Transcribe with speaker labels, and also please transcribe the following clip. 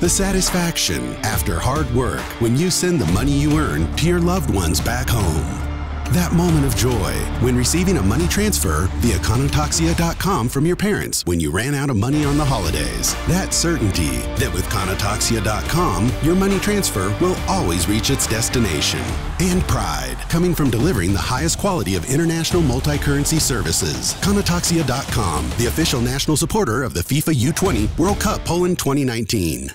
Speaker 1: The satisfaction after hard work when you send the money you earn to your loved ones back home. That moment of joy when receiving a money transfer via Conotoxia.com from your parents when you ran out of money on the holidays. That certainty that with Conotoxia.com, your money transfer will always reach its destination. And pride coming from delivering the highest quality of international multi currency services. Conotoxia.com, the official national supporter of the FIFA U20 World Cup Poland 2019.